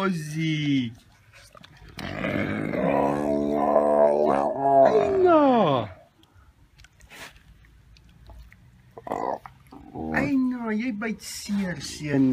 Rosi. Aino. Aino, jy byt seer, seun.